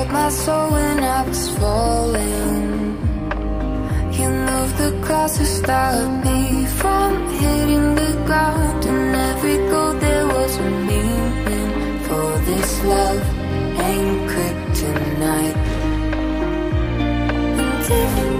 Caught my soul when I was falling. You moved the cross to stop me from hitting the ground. And every goal there was a meaning. For this love ain't kryptonite. And if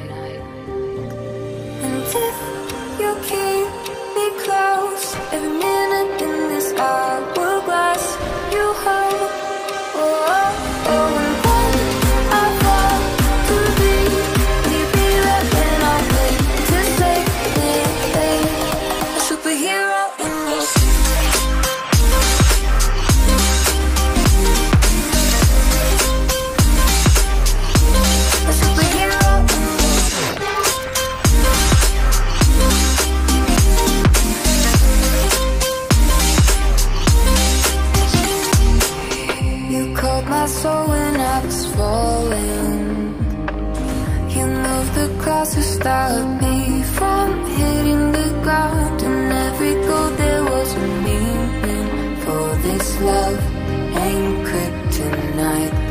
Moved the cross to stop me from hitting the ground. And every goal there was a meaning. For this love ain't kryptonite.